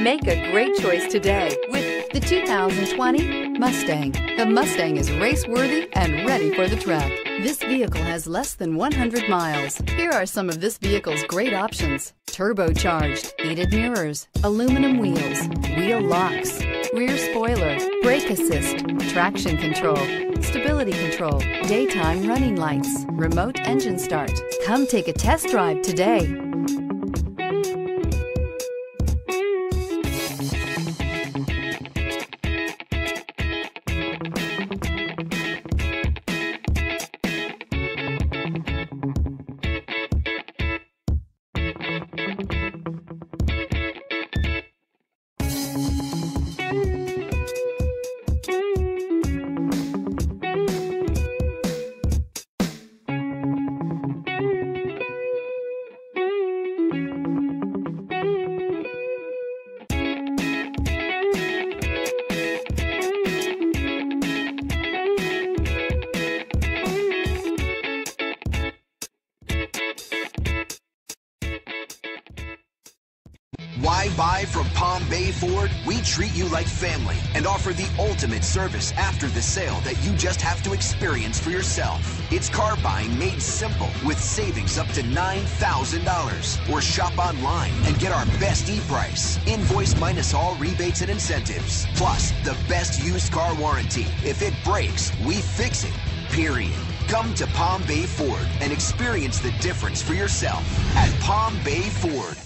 Make a great choice today with the 2020 Mustang. The Mustang is race-worthy and ready for the track. This vehicle has less than 100 miles. Here are some of this vehicle's great options. Turbocharged, heated mirrors, aluminum wheels, wheel locks, rear spoiler, brake assist, traction control, stability control, daytime running lights, remote engine start. Come take a test drive today. thank you Why buy from Palm Bay Ford? We treat you like family and offer the ultimate service after the sale that you just have to experience for yourself. It's car buying made simple with savings up to $9,000. Or shop online and get our best e-price. Invoice minus all rebates and incentives. Plus, the best used car warranty. If it breaks, we fix it. Period. Come to Palm Bay Ford and experience the difference for yourself at Palm Bay Ford.